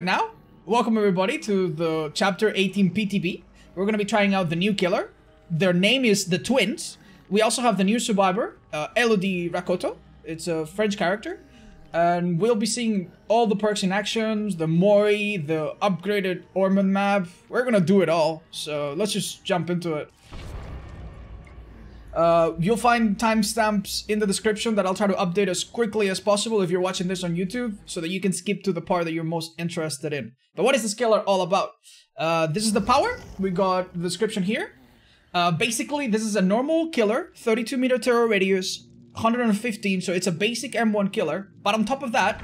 Now, welcome everybody to the chapter 18 PTB. We're going to be trying out the new killer. Their name is the Twins. We also have the new survivor, uh, Elodie Rakoto. It's a French character. And we'll be seeing all the perks in actions, the Mori, the upgraded Ormond map. We're going to do it all. So let's just jump into it. Uh, you'll find timestamps in the description that I'll try to update as quickly as possible if you're watching this on YouTube, so that you can skip to the part that you're most interested in. But what is this killer all about? Uh, this is the power. We got the description here. Uh, basically, this is a normal killer, 32 meter terror radius, 115, so it's a basic M1 killer. But on top of that,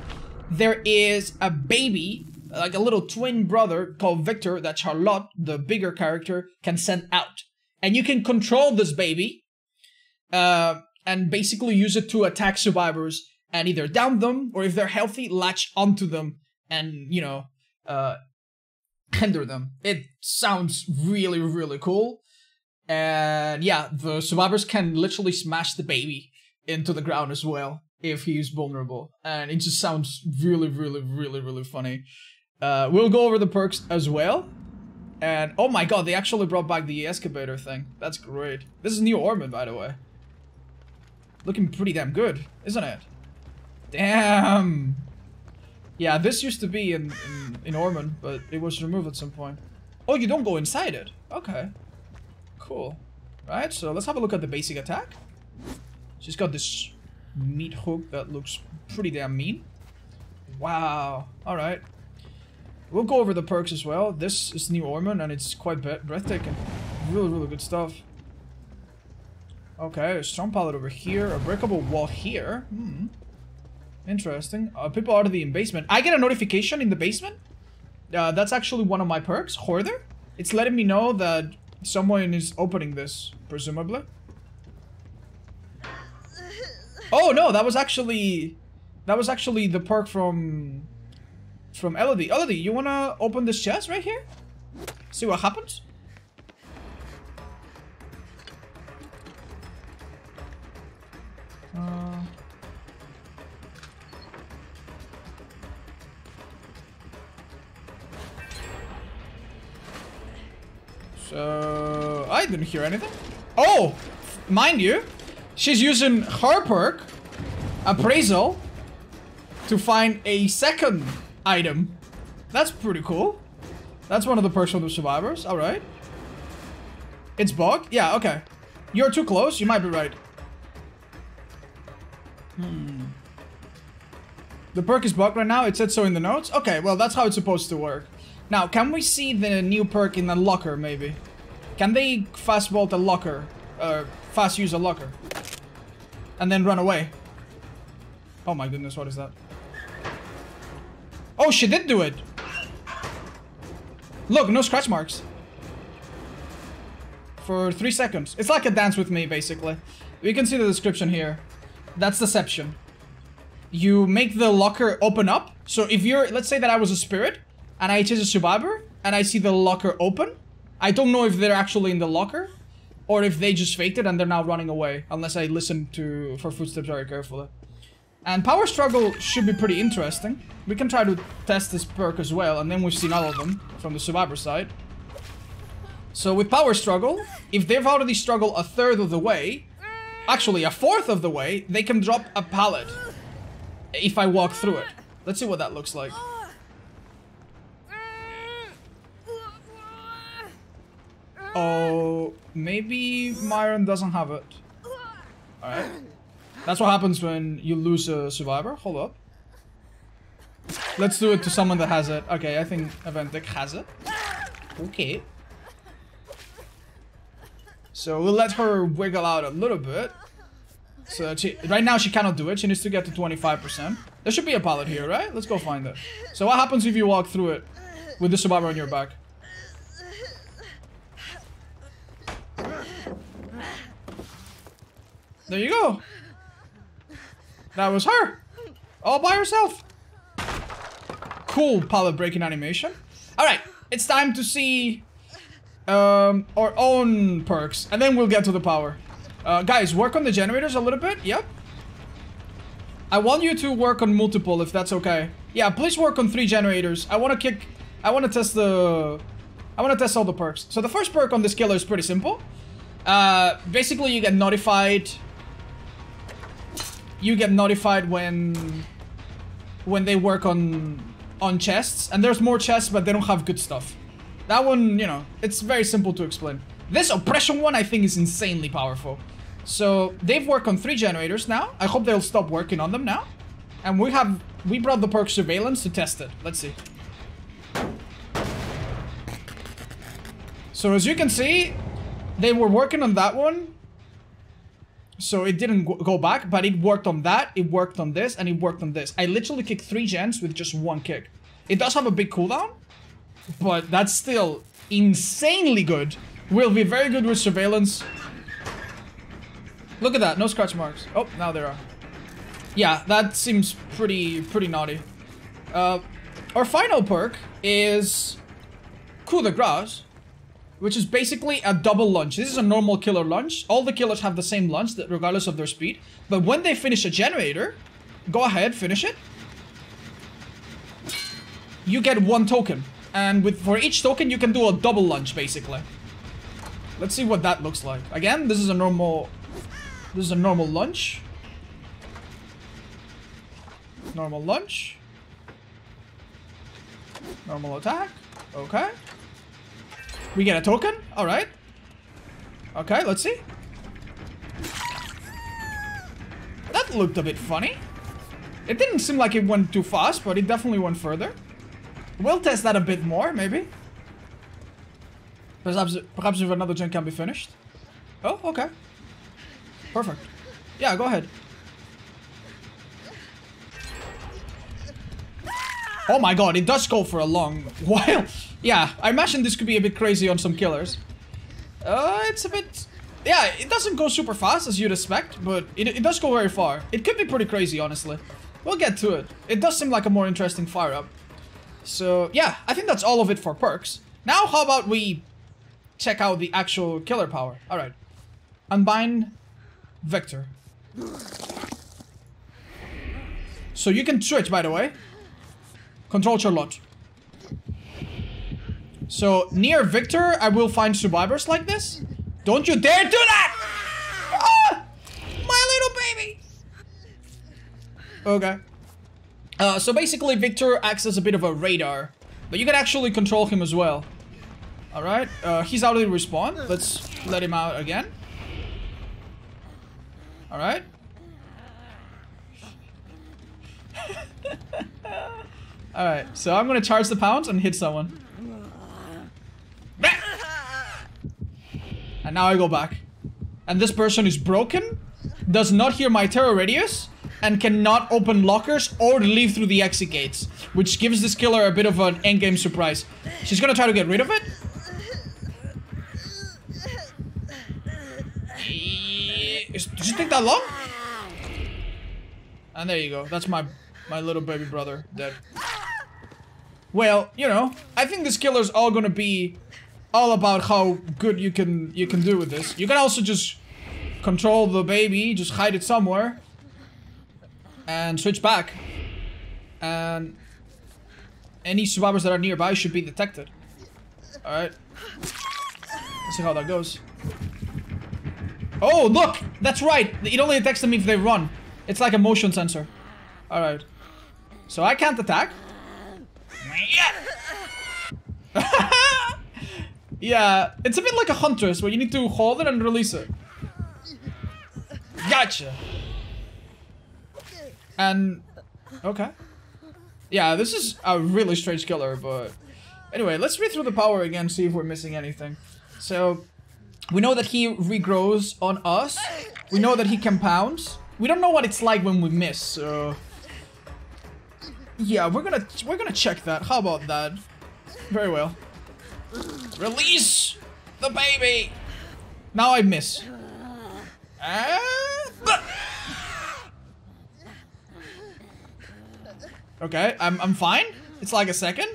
there is a baby, like a little twin brother called Victor that Charlotte, the bigger character, can send out. And you can control this baby uh, and basically use it to attack survivors and either down them or if they're healthy, latch onto them and you know uh, hinder them. It sounds really really cool, and yeah, the survivors can literally smash the baby into the ground as well if he's vulnerable, and it just sounds really really really really funny. Uh, we'll go over the perks as well. And oh my god, they actually brought back the excavator thing. That's great. This is new Ormond, by the way. Looking pretty damn good, isn't it? Damn! Yeah, this used to be in, in, in Ormond, but it was removed at some point. Oh, you don't go inside it? Okay. Cool. Right, so let's have a look at the basic attack. She's got this meat hook that looks pretty damn mean. Wow. Alright. We'll go over the perks as well. This is new Ormond, and it's quite breathtaking. Really, really good stuff. Okay, a strong pallet over here, a breakable wall here. Hmm. Interesting. Uh, people out of the basement. I get a notification in the basement. Uh, that's actually one of my perks, Hoarder. It's letting me know that someone is opening this, presumably. Oh no, that was actually, that was actually the perk from, from Elodie. Elodie, you wanna open this chest right here? See what happens? Uh, so I didn't hear anything. Oh, mind you, she's using her perk, appraisal, to find a second item. That's pretty cool. That's one of the perks from the survivors. All right. It's bug? Yeah, okay. You're too close. You might be right. Hmm. The perk is blocked right now? It said so in the notes? Okay, well, that's how it's supposed to work. Now, can we see the new perk in the locker, maybe? Can they fast vault a locker? Or fast use a locker? And then run away? Oh my goodness, what is that? Oh, she did do it! Look, no scratch marks. For three seconds. It's like a dance with me, basically. We can see the description here. That's deception. You make the locker open up. So if you're, let's say that I was a spirit and I chase a survivor and I see the locker open. I don't know if they're actually in the locker or if they just faked it and they're now running away unless I listen to for footsteps very carefully. And power struggle should be pretty interesting. We can try to test this perk as well and then we've seen all of them from the survivor side. So with power struggle, if they've already struggled a third of the way, Actually, a fourth of the way, they can drop a pallet if I walk through it. Let's see what that looks like. Oh, maybe Myron doesn't have it. Alright. That's what happens when you lose a survivor. Hold up. Let's do it to someone that has it. Okay, I think Aventic has it. Okay. So we'll let her wiggle out a little bit. So she, right now she cannot do it. She needs to get to 25%. There should be a pallet here, right? Let's go find it. So what happens if you walk through it with the survivor on your back? There you go. That was her. All by herself. Cool pallet breaking animation. Alright, it's time to see um, our own perks, and then we'll get to the power. Uh, guys, work on the generators a little bit. Yep. I want you to work on multiple, if that's okay. Yeah, please work on three generators. I want to kick... I want to test the... I want to test all the perks. So the first perk on this killer is pretty simple. Uh, basically, you get notified... You get notified when... When they work on... On chests. And there's more chests, but they don't have good stuff. That one, you know, it's very simple to explain. This oppression one, I think, is insanely powerful. So, they've worked on three generators now. I hope they'll stop working on them now. And we have... We brought the perk Surveillance to test it. Let's see. So, as you can see, they were working on that one. So it didn't go back, but it worked on that, it worked on this, and it worked on this. I literally kicked three gens with just one kick. It does have a big cooldown, but that's still insanely good. Will be very good with surveillance. Look at that, no scratch marks. Oh, now there are. Yeah, that seems pretty, pretty naughty. Uh, our final perk is Coup de Grace which is basically a double lunge. This is a normal killer lunge. All the killers have the same lunge, regardless of their speed. But when they finish a generator, go ahead, finish it. You get one token. And with for each token, you can do a double lunge, basically. Let's see what that looks like. Again, this is a normal... This is a normal lunge. Normal lunge. Normal attack. Okay. We get a token? Alright. Okay, let's see. That looked a bit funny. It didn't seem like it went too fast, but it definitely went further. We'll test that a bit more, maybe. Perhaps, perhaps if another gen can be finished. Oh, okay. Perfect. Yeah, go ahead. Oh my god, it does go for a long while. Yeah, I imagine this could be a bit crazy on some killers. Uh, it's a bit... Yeah, it doesn't go super fast as you'd expect, but it, it does go very far. It could be pretty crazy, honestly. We'll get to it. It does seem like a more interesting fire-up. So, yeah, I think that's all of it for perks. Now, how about we check out the actual killer power? Alright. Unbind Victor. So you can switch, by the way. Control Charlotte. So, near Victor, I will find survivors like this. Don't you dare do that! Ah! My little baby! Okay. Uh, so basically, Victor acts as a bit of a radar. But you can actually control him as well. Alright, uh, he's out of the respawn. Let's let him out again. Alright. Alright, so I'm gonna charge the pounce and hit someone. And now I go back. And this person is broken, does not hear my terror radius, and cannot open lockers or leave through the exit gates. Which gives this killer a bit of an endgame surprise. She's gonna try to get rid of it. Does you take that long? And there you go. That's my my little baby brother dead. Well, you know, I think this killer's all gonna be all about how good you can you can do with this. You can also just control the baby, just hide it somewhere, and switch back. And any survivors that are nearby should be detected. Alright. Let's see how that goes. Oh, look! That's right! It only detects them if they run. It's like a motion sensor. Alright. So I can't attack. Yeah, it's a bit like a huntress where you need to hold it and release it. Gotcha. And okay. Yeah, this is a really strange killer, but anyway, let's read through the power again, see if we're missing anything. So we know that he regrows on us. We know that he compounds. We don't know what it's like when we miss, so yeah, we're gonna we're gonna check that. How about that? Very well. Release the baby! Now I miss. Uh, okay, I'm, I'm fine. It's like a second.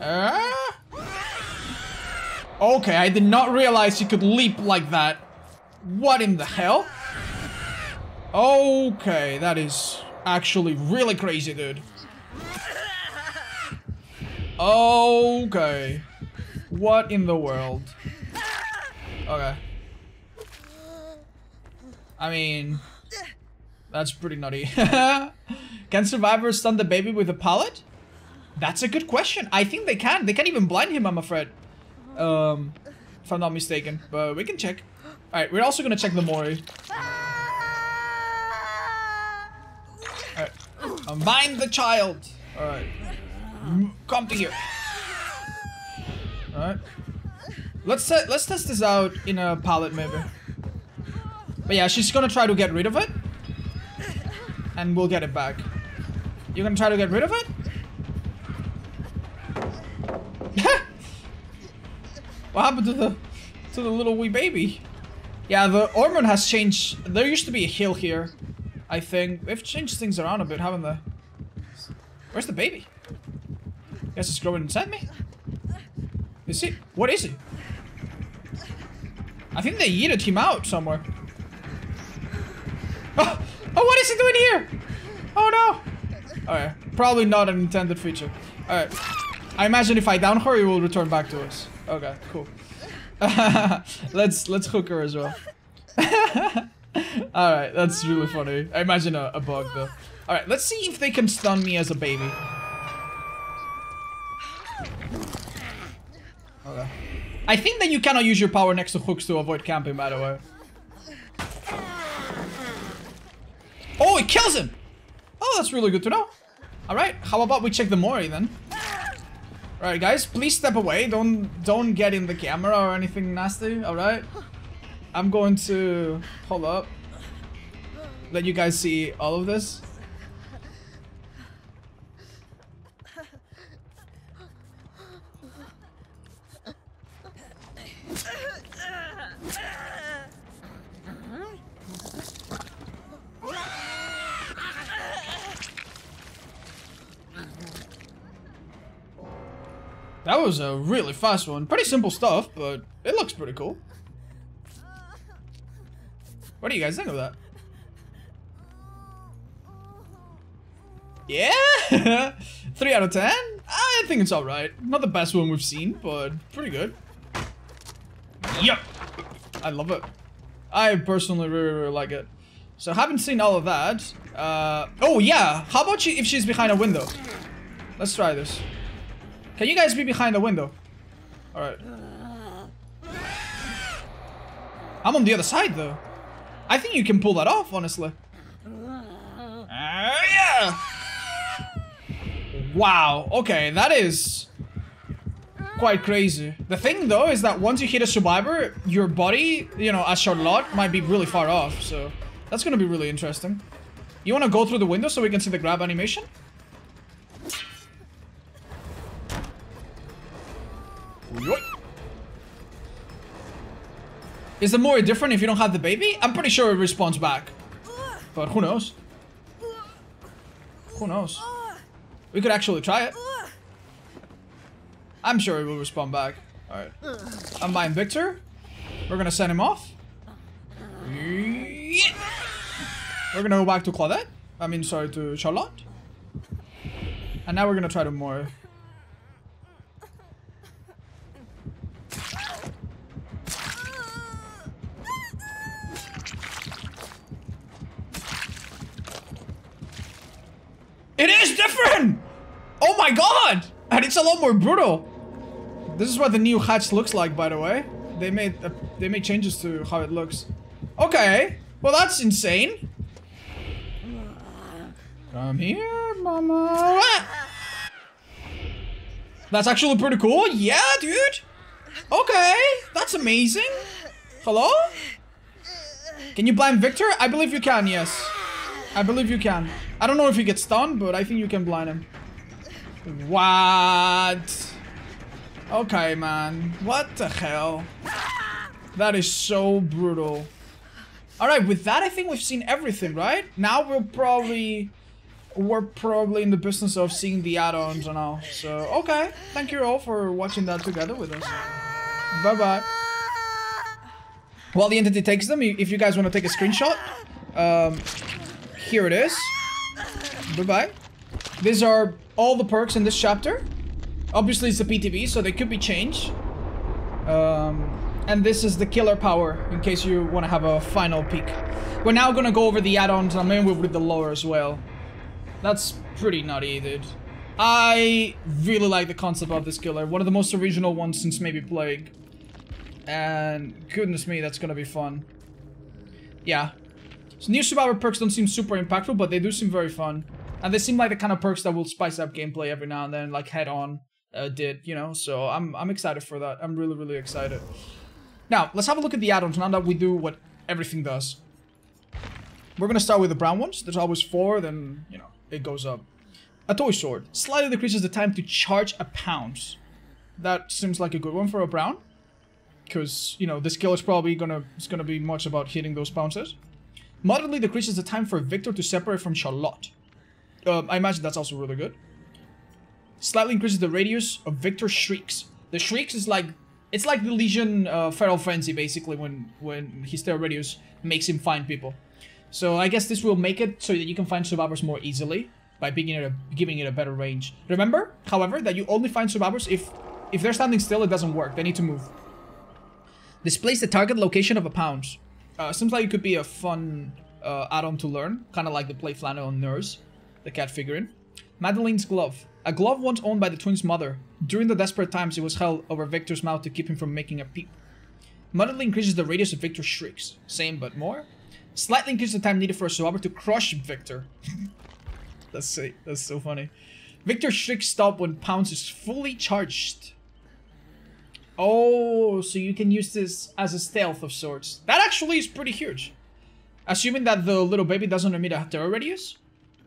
Uh, okay, I did not realize you could leap like that. What in the hell? Okay, that is actually really crazy, dude. Okay. What in the world? Okay. I mean, that's pretty nutty. can survivors stun the baby with a pallet? That's a good question. I think they can. They can't even blind him, I'm afraid. Um, if I'm not mistaken. But we can check. Alright, we're also gonna check the Mori. Alright. Mind the child! Alright. Come to here. Alright. Let's let's test this out in a pallet maybe. But yeah, she's gonna try to get rid of it. And we'll get it back. You gonna try to get rid of it? what happened to the to the little wee baby? Yeah, the Ormond has changed. There used to be a hill here, I think. They've changed things around a bit, haven't they? Where's the baby? Guess it's growing inside me? Is it? What is it? I think they yeeted him out somewhere. Oh, oh what is he doing here? Oh no! Alright, probably not an intended feature. Alright. I imagine if I down her, he will return back to us. Okay, cool. let's let's hook her as well. Alright, that's really funny. I imagine a, a bug though. Alright, let's see if they can stun me as a baby. Okay. I think that you cannot use your power next to hooks to avoid camping, by the way. Oh, it kills him! Oh, that's really good to know. Alright, how about we check the Mori then? Alright guys, please step away. Don't don't get in the camera or anything nasty, alright? I'm going to hold up. Let you guys see all of this. That was a really fast one. Pretty simple stuff, but it looks pretty cool. What do you guys think of that? Yeah? 3 out of 10? I think it's alright. Not the best one we've seen, but pretty good. Yep. I love it. I personally really, really like it. So haven't seen all of that. Uh, oh yeah, how about she, if she's behind a window? Let's try this. Can you guys be behind the window? Alright. I'm on the other side though. I think you can pull that off, honestly. Uh, yeah! Wow, okay, that is quite crazy. The thing though is that once you hit a survivor, your body, you know, as Charlotte, might be really far off, so that's gonna be really interesting. You wanna go through the window so we can see the grab animation? Is the Mori different if you don't have the baby? I'm pretty sure it responds back. But who knows? Who knows? We could actually try it. I'm sure it will respond back. Alright. I'm buying Victor. We're gonna send him off. We're gonna go back to Claudette. I mean, sorry, to Charlotte. And now we're gonna try to Mori It is different! Oh my god! And it's a lot more brutal. This is what the new hatch looks like, by the way. They made uh, they made changes to how it looks. Okay. Well, that's insane. Come here, mama. That's actually pretty cool. Yeah, dude. Okay. That's amazing. Hello? Can you blind Victor? I believe you can, yes. I believe you can. I don't know if he gets stunned, but I think you can blind him. What? Okay, man. What the hell? That is so brutal. Alright, with that, I think we've seen everything, right? Now we're probably... We're probably in the business of seeing the add-ons and all. So, okay. Thank you all for watching that together with us. Bye-bye. While the entity takes them, if you guys want to take a screenshot, um, here it is. Bye-bye. These are all the perks in this chapter. Obviously, it's a PTB, so they could be changed. Um, and this is the killer power, in case you want to have a final peek. We're now going to go over the add-ons, and maybe with the lore as well. That's pretty nutty, dude. I really like the concept of this killer. One of the most original ones since maybe Plague. And goodness me, that's gonna be fun. Yeah. So new survivor perks don't seem super impactful, but they do seem very fun. And they seem like the kind of perks that will spice up gameplay every now and then, like Head On uh, did, you know? So I'm, I'm excited for that. I'm really, really excited. Now, let's have a look at the add-ons now that we do what everything does. We're gonna start with the brown ones. There's always four, then, you know, it goes up. A toy sword. Slightly decreases the time to charge a pounce. That seems like a good one for a brown. Because, you know, the skill is probably gonna, it's gonna be much about hitting those pounces. Moderately decreases the time for Victor to separate from Charlotte. Um, I imagine that's also really good. Slightly increases the radius of Victor's shrieks. The shrieks is like, it's like the Legion uh, Feral Frenzy, basically, when, when his terror radius makes him find people. So I guess this will make it so that you can find survivors more easily by giving it a, giving it a better range. Remember, however, that you only find survivors if if they're standing still, it doesn't work. They need to move. Displays the target location of a pounce. Uh, seems like it could be a fun uh, add-on to learn, kind of like the plaid flannel on Nurse, the cat figurine. Madeleine's glove. A glove once owned by the twins' mother. During the desperate times, it was held over Victor's mouth to keep him from making a peep. Moderately increases the radius of Victor's shrieks. Same but more. Slightly increases the time needed for a survivor to crush Victor. That's so, that's so funny. Victor's shrieks stop when Pounce is fully charged. Oh, so you can use this as a stealth of sorts. That actually is pretty huge. Assuming that the little baby doesn't emit a terror radius,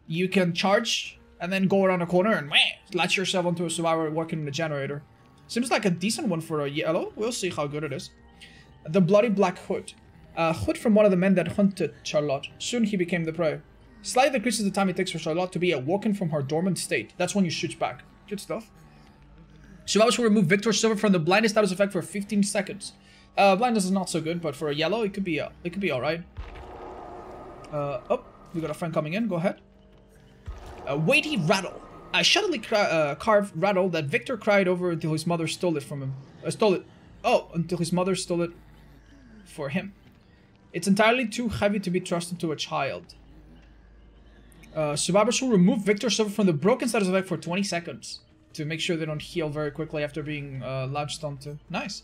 you can charge and then go around a corner and latch yourself onto a survivor working in the generator. Seems like a decent one for a yellow. We'll see how good it is. The Bloody Black Hood. A hood from one of the men that hunted Charlotte. Soon he became the prey. Slightly decreases the time it takes for Charlotte to be awoken from her dormant state. That's when you shoot back. Good stuff. Survivors will remove Victor Silver from the blindness status effect for 15 seconds. Uh, blindness is not so good, but for a yellow, it could be uh, it could be all right. Uh, oh, we got a friend coming in. Go ahead. A weighty rattle. A shuddily uh, carved rattle that Victor cried over until his mother stole it from him. Uh, stole it. Oh, until his mother stole it for him. It's entirely too heavy to be trusted to a child. Uh, survivors will remove Victor's Silver from the broken status effect for 20 seconds to make sure they don't heal very quickly after being uh, latched onto. Nice.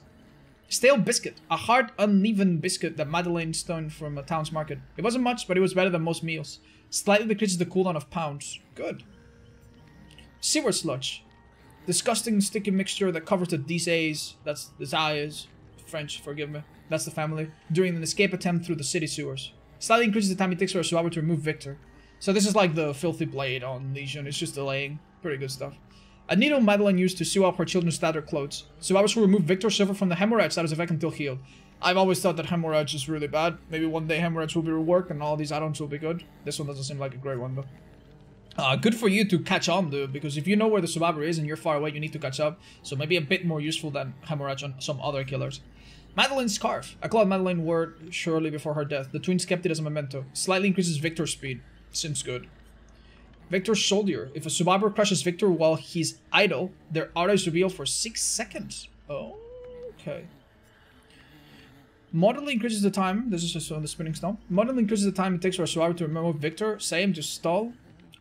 Stale biscuit. A hard, uneven biscuit that Madeleine stole from a town's market. It wasn't much, but it was better than most meals. Slightly decreases the cooldown of pounce. Good. Sewer sludge. Disgusting sticky mixture that covers the Disays, that's the Zayas, French, forgive me, that's the family, during an escape attempt through the city sewers. Slightly increases the time it takes for a survivor to remove Victor. So this is like the Filthy Blade on Legion, it's just delaying. Pretty good stuff. A needle Madeleine used to sew up her children's tattered clothes. Survivors will remove Victor's Silver from the hemorrhage status effect until healed. I've always thought that hemorrhage is really bad. Maybe one day hemorrhage will be reworked and all these add-ons will be good. This one doesn't seem like a great one though. Uh, good for you to catch on, dude, because if you know where the survivor is and you're far away, you need to catch up. So maybe a bit more useful than hemorrhage on some other killers. Madeleine's scarf. A Claude Madeleine wore shortly before her death. The twins kept it as a memento. Slightly increases Victor's speed. Seems good. Victor's soldier. If a survivor crushes Victor while he's idle, their aura is revealed for 6 seconds. Oh, okay. Moderately increases the time. This is just on the spinning stone. Moderately increases the time it takes for a survivor to remove Victor. Same, just stall.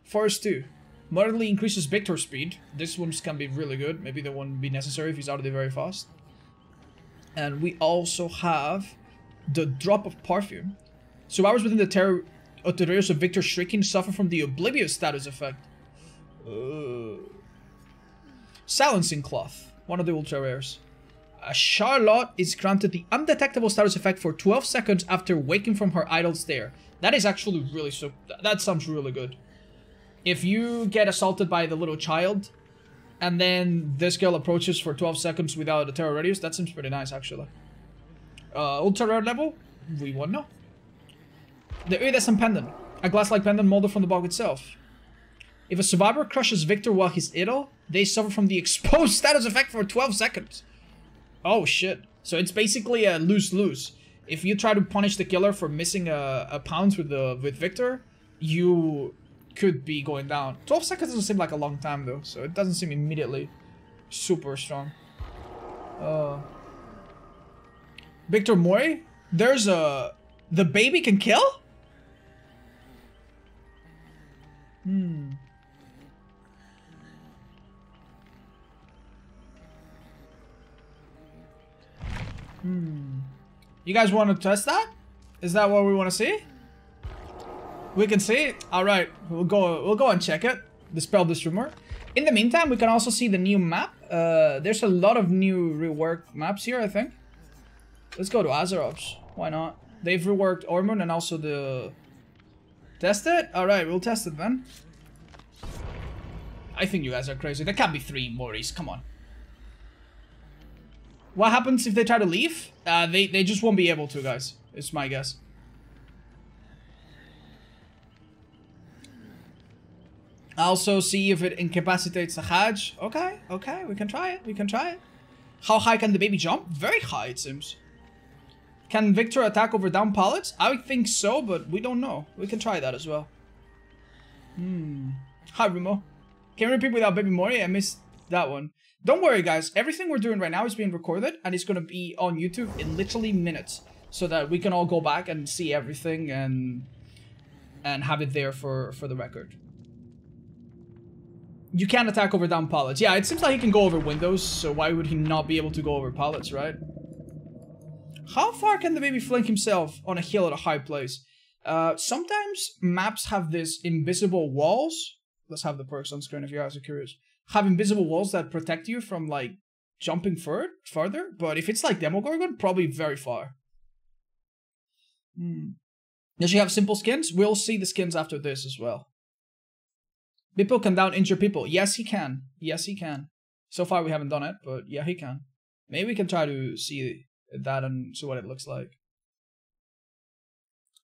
Forest Stew. Moderately increases Victor's speed. This one can be really good. Maybe that won't be necessary if he's out of there very fast. And we also have the drop of perfume. Survivors within the terror of the radius of Victor shrieking suffer from the oblivious status effect. Uh. Silencing cloth. One of the ultra rares. A Charlotte is granted the undetectable status effect for 12 seconds after waking from her idle stare. That is actually really so. That sounds really good. If you get assaulted by the little child, and then this girl approaches for 12 seconds without a terror radius, that seems pretty nice actually. Uh, ultra rare level? We won't know. The iridescent pendant. A glass-like pendant molded from the bog itself. If a survivor crushes Victor while he's idle, they suffer from the exposed status effect for 12 seconds. Oh shit. So it's basically a lose-lose. If you try to punish the killer for missing a, a pounce with the with Victor, you could be going down. 12 seconds doesn't seem like a long time though, so it doesn't seem immediately Super strong. Uh, Victor Mori? There's a... The baby can kill? Hmm. Hmm. You guys want to test that? Is that what we want to see? We can see it? Alright, we'll go we'll go and check it. Dispel this rumor. In the meantime, we can also see the new map. Uh, there's a lot of new reworked maps here, I think. Let's go to Azarov. Why not? They've reworked Ormond and also the... Test it? Alright, we'll test it then. I think you guys are crazy. There can't be three Moris, come on. What happens if they try to leave? Uh, they, they just won't be able to, guys. It's my guess. Also see if it incapacitates the Hajj. Okay, okay, we can try it, we can try it. How high can the baby jump? Very high, it seems. Can Victor attack over down pallets? I think so, but we don't know. We can try that as well. Hmm. Hi, Rumo. Can you repeat without Baby Mori? I missed that one. Don't worry, guys. Everything we're doing right now is being recorded, and it's going to be on YouTube in literally minutes, so that we can all go back and see everything and and have it there for for the record. You can't attack over down pallets. Yeah, it seems like he can go over windows, so why would he not be able to go over pallets, right? How far can the baby flank himself on a hill at a high place? Uh, sometimes maps have this invisible walls. Let's have the perks on screen if you guys are curious. Have invisible walls that protect you from like jumping fur further, but if it's like Demogorgon, probably very far. Hmm. Does she have simple skins? We'll see the skins after this as well. Bippo can down injure people. Yes, he can. Yes, he can. So far we haven't done it, but yeah, he can. Maybe we can try to see that and see what it looks like.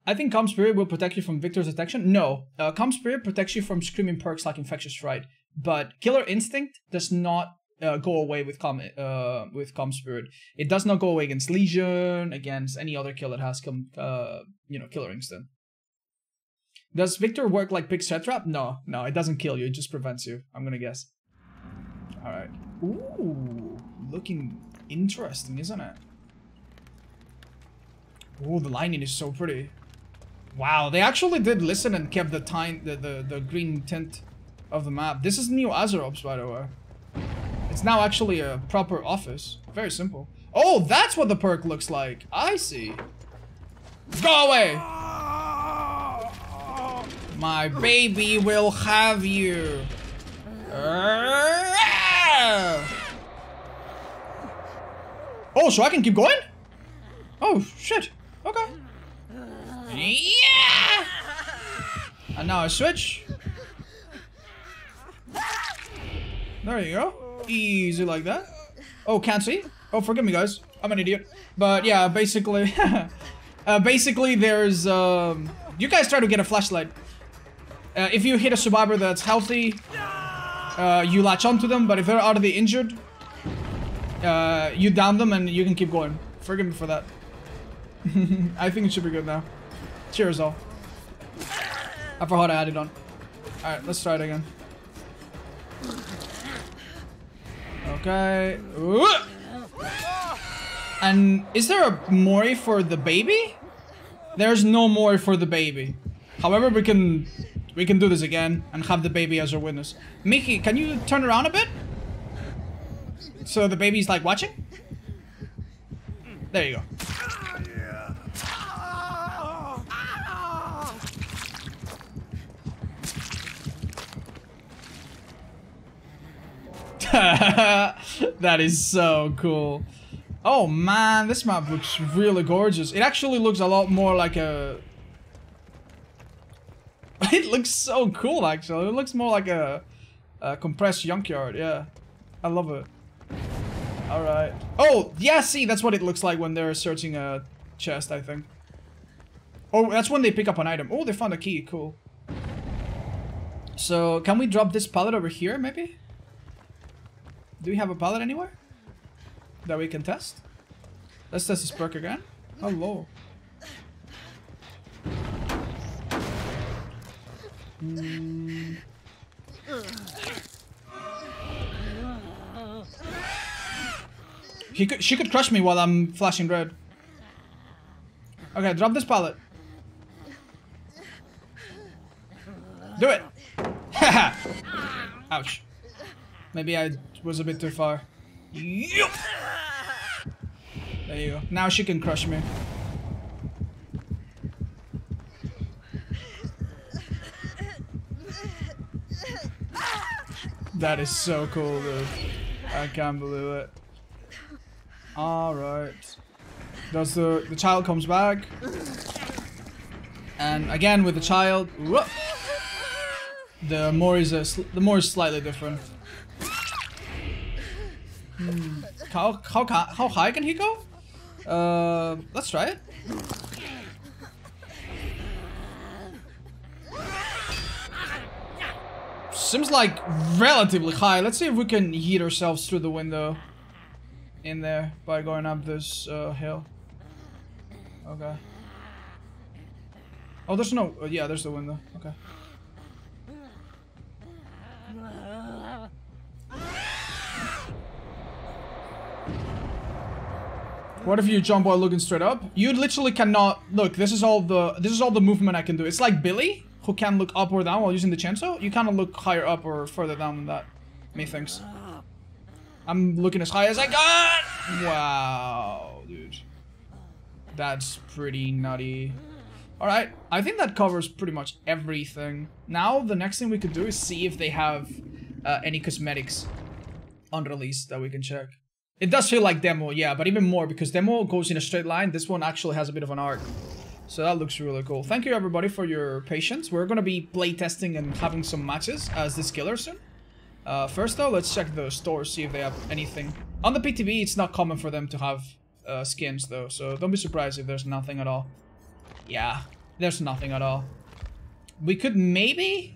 I think Calm Spirit will protect you from Victor's detection. No, uh, Calm Spirit protects you from screaming perks like Infectious Fright, but Killer Instinct does not uh, go away with com uh, with Calm Spirit. It does not go away against Legion, against any other kill that has come, uh, you know, Killer Instinct. Does Victor work like Set Trap? No, no, it doesn't kill you. It just prevents you. I'm gonna guess. All right. Ooh, looking interesting, isn't it? Ooh, the lining is so pretty. Wow, they actually did listen and kept the time, the, the, the green tint of the map. This is New Azarov, by the way. It's now actually a proper office. Very simple. Oh, that's what the perk looks like. I see. Go away! My baby will have you. Oh, so I can keep going? Oh, shit. Okay. Yeah! And now I switch. There you go. Easy like that. Oh, can't see? Oh, forgive me, guys. I'm an idiot. But yeah, basically... uh, basically, there's... Um, you guys try to get a flashlight. Uh, if you hit a survivor that's healthy, uh, you latch onto them. But if they're already injured, uh, you down them and you can keep going. Forgive me for that. I think it should be good now. Cheers all. I forgot I it on. Alright, let's try it again. Okay. And is there a Mori for the baby? There's no Mori for the baby. However, we can we can do this again and have the baby as our witness. Mickey, can you turn around a bit? So the baby's like watching? There you go. that is so cool. Oh man, this map looks really gorgeous. It actually looks a lot more like a... It looks so cool actually. It looks more like a, a compressed junkyard, yeah. I love it. Alright. Oh, yeah, see, that's what it looks like when they're searching a chest, I think. Oh, that's when they pick up an item. Oh, they found a key, cool. So, can we drop this pallet over here, maybe? Do we have a pallet anywhere? That we can test? Let's test this perk again. Hello. Mm. He could, she could crush me while I'm flashing red. Okay, drop this pallet. Do it! Ouch. Maybe I was a bit too far. Yup! There you go. Now she can crush me. That is so cool, dude. I can't believe it. Alright. Does the the child comes back. And again with the child, whoop, the Mori is a the Mori is slightly different. Hmm. How how how high can he go? Uh, let's try it. Seems like relatively high. Let's see if we can heat ourselves through the window in there by going up this uh, hill. Okay. Oh, there's no... Uh, yeah, there's the window. Okay. What if you jump while looking straight up? You literally cannot... Look, this is all the... This is all the movement I can do. It's like Billy, who can look up or down while using the chainsaw. You cannot look higher up or further down than that. Methinks. I'm looking as high as I got! Wow, dude. That's pretty nutty. Alright, I think that covers pretty much everything. Now, the next thing we could do is see if they have uh, any cosmetics on release that we can check. It does feel like demo, yeah, but even more because demo goes in a straight line. This one actually has a bit of an arc. So that looks really cool. Thank you everybody for your patience. We're gonna be playtesting and having some matches as this killer soon. Uh, first though, let's check the store, see if they have anything. On the PTB, it's not common for them to have uh, skins though, so don't be surprised if there's nothing at all. Yeah, there's nothing at all. We could maybe,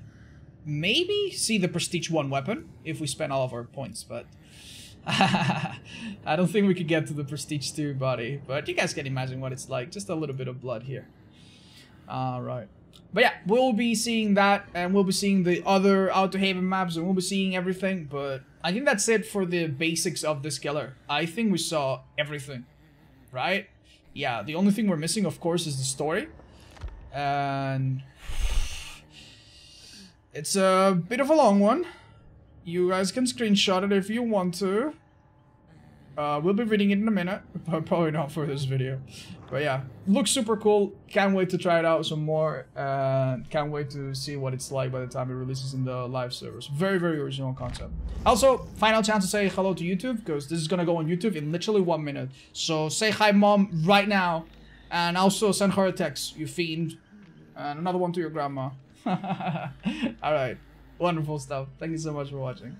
maybe see the Prestige 1 weapon if we spend all of our points, but... I don't think we could get to the Prestige 2 body, but you guys can imagine what it's like. Just a little bit of blood here. Alright. But yeah, we'll be seeing that, and we'll be seeing the other Outer Haven maps, and we'll be seeing everything, but I think that's it for the basics of this killer. I think we saw everything, right? Yeah, the only thing we're missing, of course, is the story. And... It's a bit of a long one. You guys can screenshot it if you want to. Uh, we'll be reading it in a minute, but probably not for this video. But yeah, looks super cool. Can't wait to try it out some more. And can't wait to see what it's like by the time it releases in the live servers. Very, very original concept. Also, final chance to say hello to YouTube, because this is gonna go on YouTube in literally one minute. So say hi mom right now. And also send her a text, you fiend. And another one to your grandma. Alright. Wonderful stuff. Thank you so much for watching.